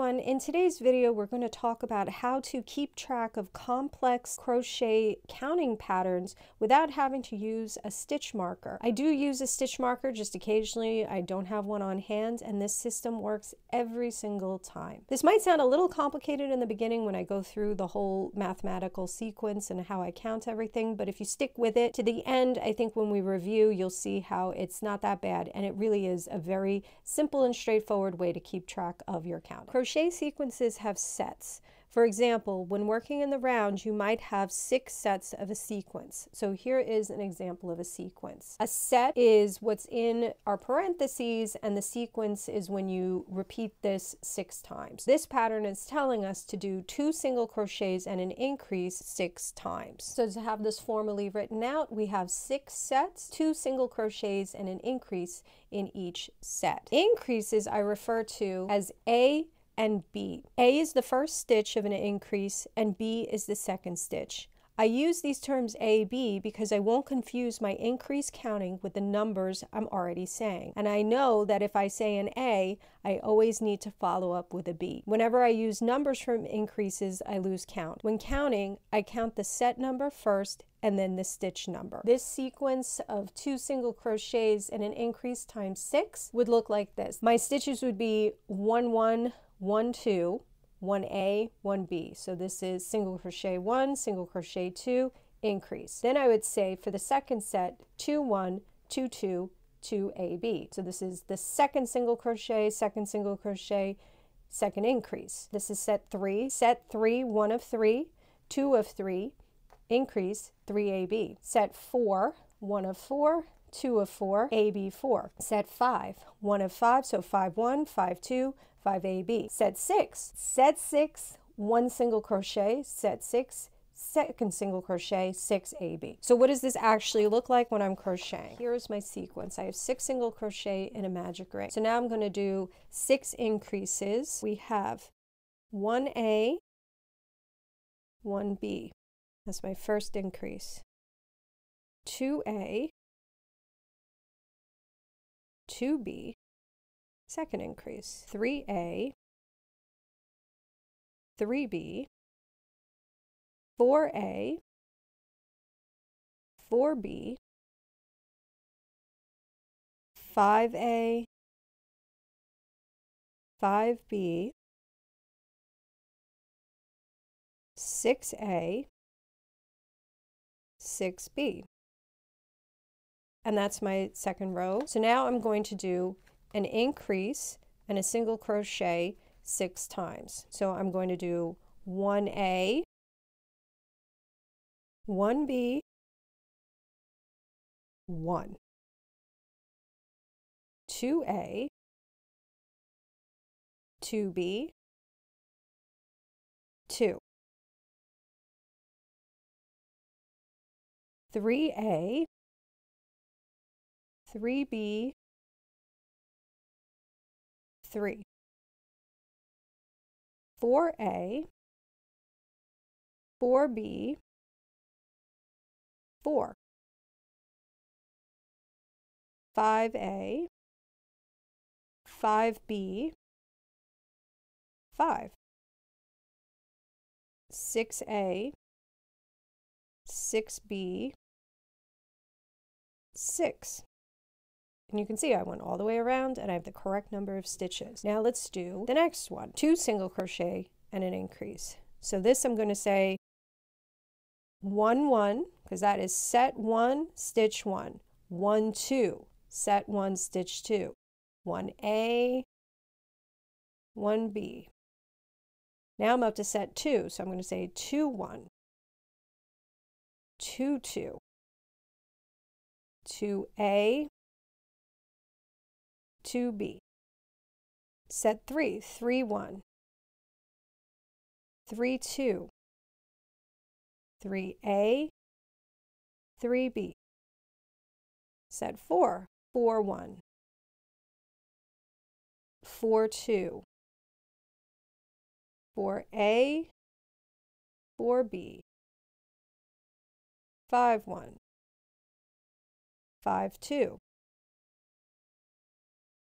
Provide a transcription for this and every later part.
everyone. In today's video, we're going to talk about how to keep track of complex crochet counting patterns without having to use a stitch marker. I do use a stitch marker just occasionally. I don't have one on hand and this system works every single time. This might sound a little complicated in the beginning when I go through the whole mathematical sequence and how I count everything, but if you stick with it to the end, I think when we review, you'll see how it's not that bad and it really is a very simple and straightforward way to keep track of your count. Crochet sequences have sets. For example, when working in the round, you might have six sets of a sequence. So here is an example of a sequence. A set is what's in our parentheses, and the sequence is when you repeat this six times. This pattern is telling us to do two single crochets and an increase six times. So to have this formally written out, we have six sets, two single crochets, and an increase in each set. Increases I refer to as A and B. A is the first stitch of an increase and B is the second stitch. I use these terms A, B because I won't confuse my increase counting with the numbers I'm already saying. And I know that if I say an A, I always need to follow up with a B. Whenever I use numbers from increases, I lose count. When counting, I count the set number first and then the stitch number. This sequence of two single crochets and an increase times six would look like this. My stitches would be one, one, one, two, 1A, 1B. So this is single crochet 1, single crochet 2, increase. Then I would say for the second set, 2, 1, 2, 2, 2AB. So this is the second single crochet, second single crochet, second increase. This is set 3. Set 3, 1 of 3, 2 of 3, increase 3AB. Set 4, 1 of 4, 2 of 4, AB 4. Set 5, 1 of 5, so 5 1, 5 2, 5AB. Set 6, set 6, 1 single crochet, set 6, second single crochet, 6AB. So what does this actually look like when I'm crocheting? Here is my sequence. I have 6 single crochet in a magic ring. So now I'm going to do 6 increases. We have 1A, 1B. That's my first increase. 2A, 2B, second increase, 3A, 3B, 4A, 4B, 5A, 5B, 6A, 6B. And that's my second row. So now I'm going to do an increase and a single crochet six times. So I'm going to do 1A, 1B, 1, 2A, 2B, 2, 3A, 3B, 3. 4A, 4B, 4. 5A, 5B, 5. 6A, 6B, 6. And you can see I went all the way around and I have the correct number of stitches. Now let's do the next one. Two single crochet and an increase. So this I'm going to say 1 1 because that is set 1 stitch 1 1 2 set 1 stitch 2 1a 1b now I'm up to set 2 so I'm going to say 2 1 2 2 2a 2b. Set 3, 3, 1. 3, 2. 3a, 3b. Set 4, 4, 1. 4, 2. 4a, 4b. 5, 1. 5, 2.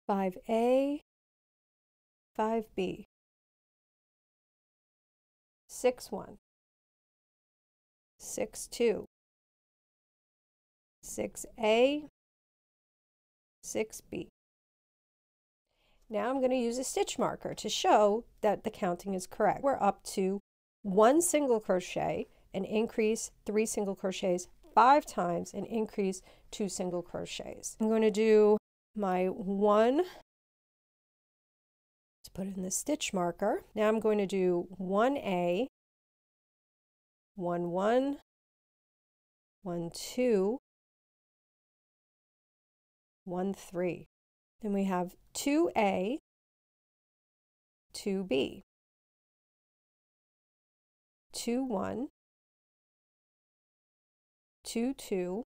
5A, 5B. six one, six two, six A, six B. Now I'm going to use a stitch marker to show that the counting is correct. We're up to one single crochet and increase three single crochets five times and increase two single crochets. I'm going to do my one to put in the stitch marker. Now I'm going to do 1A, 1, 1, 1, 2, 1, 3. Then we have 2A, 2B, 2, 1, 2, 2,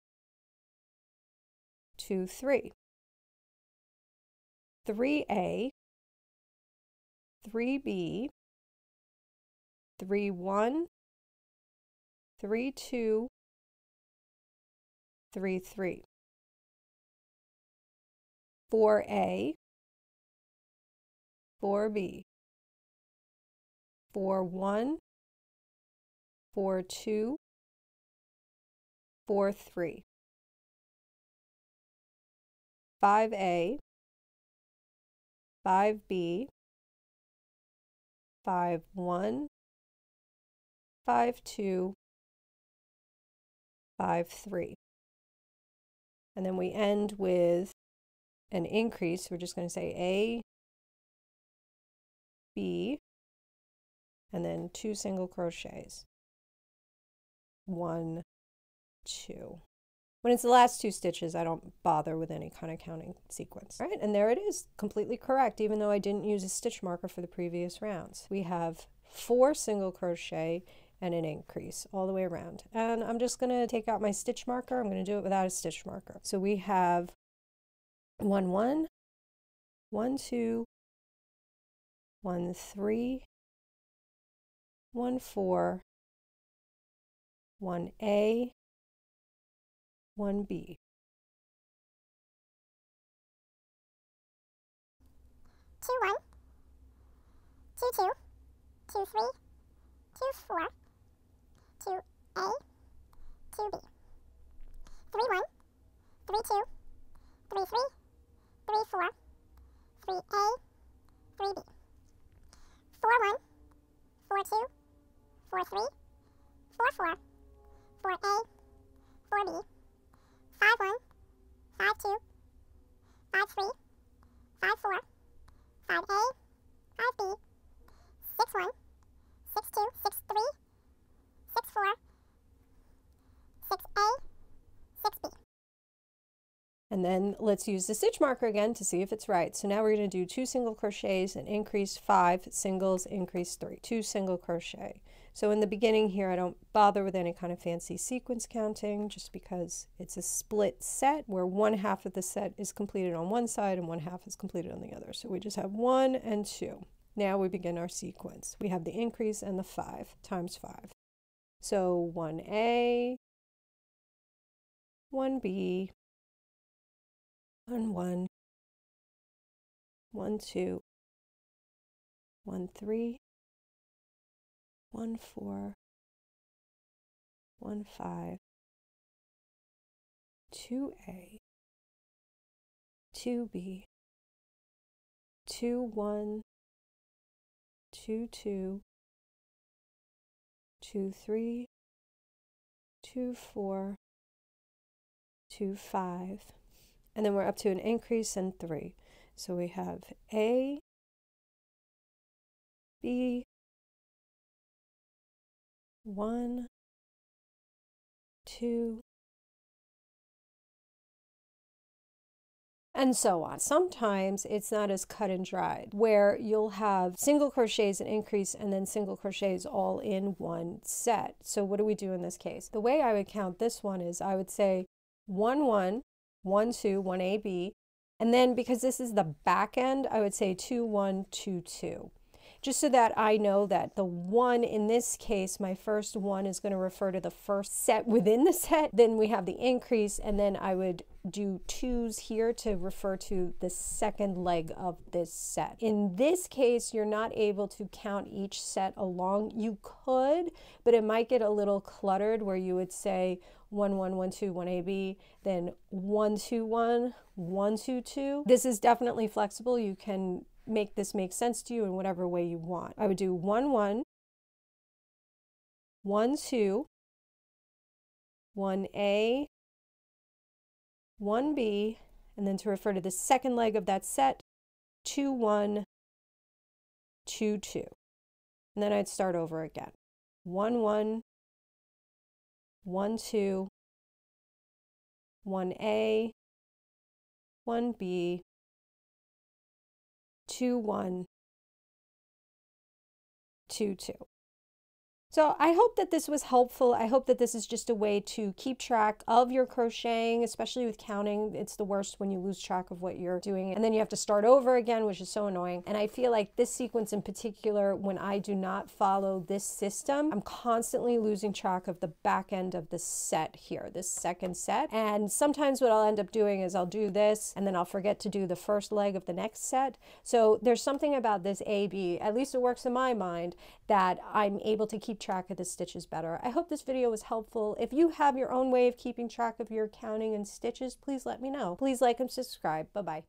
2, 3. 3A, 3B, 3, 1, 3, 2, 3, 3. 4A, 4B, 4, 1, 4, 2, 4, 3. 5A, 5B, 5, 1, 5, 2, 5, 3. And then we end with an increase. We're just going to say A, B, and then two single crochets. One, two. When it's the last two stitches, I don't bother with any kind of counting sequence. All right, and there it is, completely correct, even though I didn't use a stitch marker for the previous rounds. We have four single crochet and an increase all the way around. And I'm just going to take out my stitch marker. I'm going to do it without a stitch marker. So we have one one, one two, one three, one four, one A, one B. Two one, two two, two three, two four, two A, two B. Three one, three two, three three, three four, three A, three B. Four one, four two, four three, four four, four A, four B. Five one, five two, five three, five four, five A, five B, six one, six two, six three, six four, six A, six B. And then let's use the stitch marker again to see if it's right. So now we're going to do two single crochets and increase five singles, increase three, two single crochet. So in the beginning here, I don't bother with any kind of fancy sequence counting just because it's a split set where one half of the set is completed on one side and one half is completed on the other. So we just have one and two. Now we begin our sequence. We have the increase and the five times five. So 1A, 1B, one one, one two, one three, one four, one five, two A, two B, two one, two two, two three, two four, two five and then we're up to an increase in three. So we have A, B, 1, 2, and so on. Sometimes it's not as cut and dried, where you'll have single crochets and increase and then single crochets all in one set. So what do we do in this case? The way I would count this one is I would say 1, 1, 1, 2, 1 A, B. And then because this is the back end, I would say 2, 1, 2, 2. Just so that I know that the one in this case, my first one is going to refer to the first set within the set. Then we have the increase, and then I would do twos here to refer to the second leg of this set. In this case, you're not able to count each set along. You could, but it might get a little cluttered where you would say 1 1 1 2 1 AB, then 1 2 1 1 2 2. This is definitely flexible. You can make this make sense to you in whatever way you want. I would do 1 1 1 2 1A 1B, and then to refer to the second leg of that set, 2 1 2 2. And then I'd start over again. 1 1 1 2 1A 1B 2 1 2 2. So I hope that this was helpful. I hope that this is just a way to keep track of your crocheting, especially with counting. It's the worst when you lose track of what you're doing and then you have to start over again, which is so annoying. And I feel like this sequence in particular, when I do not follow this system, I'm constantly losing track of the back end of the set here, this second set. And sometimes what I'll end up doing is I'll do this and then I'll forget to do the first leg of the next set. So there's something about this AB, at least it works in my mind, that I'm able to keep track of the stitches better. I hope this video was helpful. If you have your own way of keeping track of your counting and stitches, please let me know. Please like and subscribe. Bye-bye.